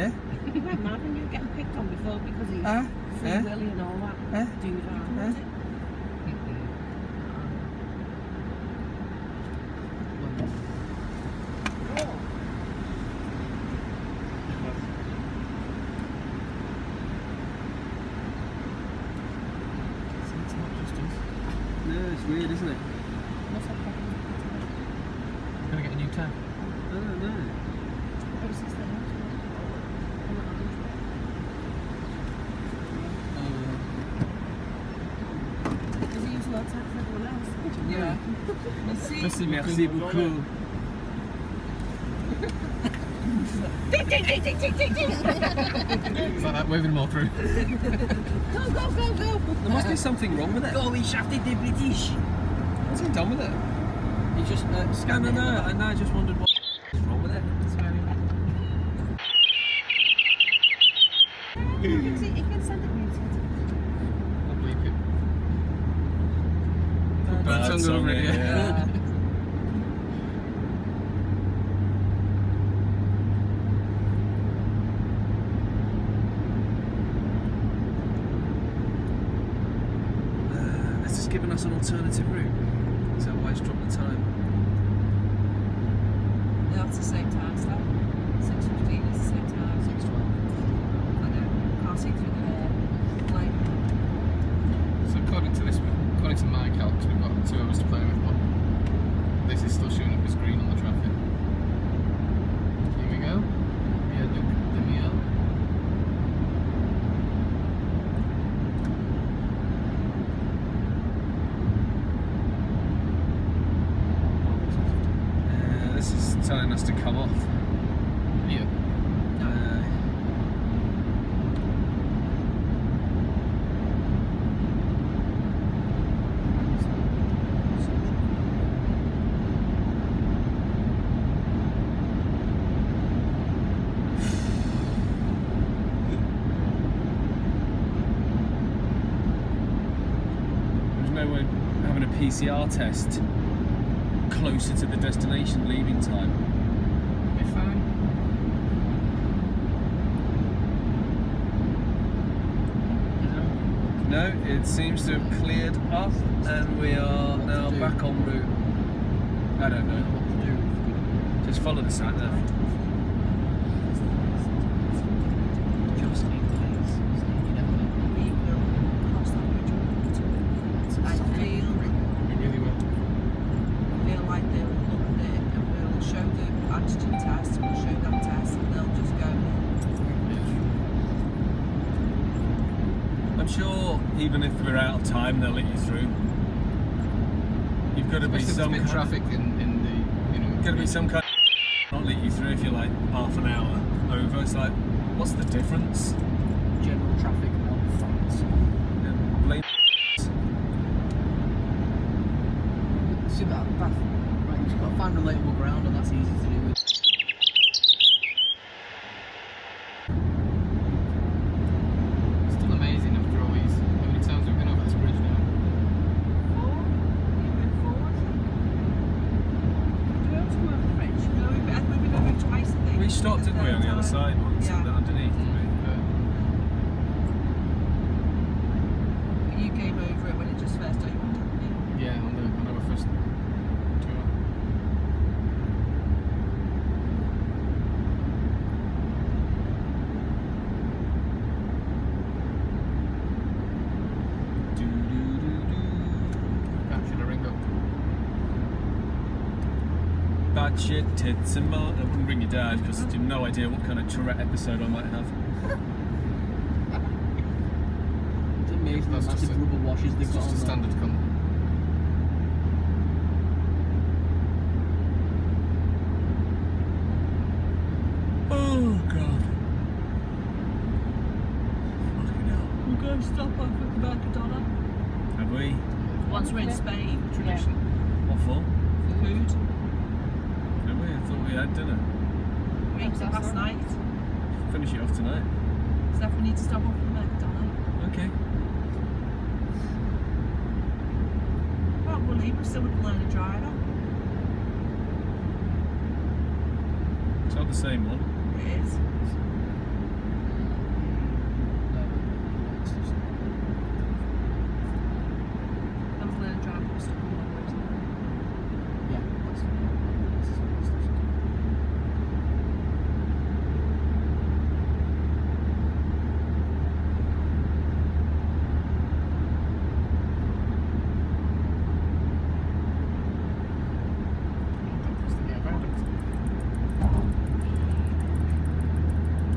Yeah? You went mad when you were getting picked on before because he's Uh, free yeah. willy and all that. Yeah. Do that. Yeah. It's eh? not just us. No, it's weird, isn't it? What's that problem? Gonna get a new tag. I don't know. Oh, it's just the house. I'm not having it. Does he use low tag for everyone else? Yeah. Merci. Merci, Merci beaucoup. Ding, ding, ding, ding, ding, ding, ding. It's like that, waving them all through. Go, go, go, go. There must be something wrong with it. Oh, he shafted the British. What's he done with it? He just uh, scanned it. no. I know. I just wondered what was wrong with it. It's very You can see, you can send it me. I'll bleep it. Bird Bird tongue over it, yeah. yeah. Uh, has this given us an alternative route? Is that why it's dropped the time? Yeah, it's the same time slot. 6.15 is the same time. Six twelve. I know. Can't see through the hair. Like, So according to this, according to my calcs, we've got two hours to play with, but this is still showing up as green on the traffic. Here we go. Yeah, Duc de Miel. Uh, this is telling us to come off. Uh, There's no way having a PCR test closer to the destination leaving time. Be fine. No, it seems to have cleared up and we are What now back on route. I don't know. What to do? Just follow the sign nav. Just in case. You never know. we will cross that bridge when we come to it. I feel, We really will. feel like they'll look at it and we'll show the antigen test and we'll show that test and they'll just go, I'm sure even if we're out of time, they'll let you through. You've got to be Especially if there's some kind, traffic in, in the, you know. got to be some kind. Not let you through if you're like half an hour over. It's like, what's the difference? General traffic on France. Yeah, blame. See that? That right, you've just got to find relatable ground, and that's easy to do. With. Still amazing after all these. How many times we've been over this bridge now? four, you've been forward. We have to come French? No, we've been, over twice, We stopped, didn't we, on the other side once, Yeah. and underneath. didn't we? Uh, You came over it when it just first opened, didn't you? yeah, on, the, on our first tour. Captured a ring up. Bad shit, tits and mar. I wouldn't bring your dad because you have no idea what kind of Tourette episode I might have. It's amazing That's the just massive a- rubber washes they've It's got just a standard cunt. Oh god. Fucking hell. We're going to stop off at the Mercadona. Have we? Once we're in Spain, Tradition. What for? for food. Have we? I thought we had dinner. We ate it last night. Finish it off tonight. So if we need to stop off at the Mercadona. Okay. Well, we'll leave. We're still with the learner driver. It's not the same one. It is.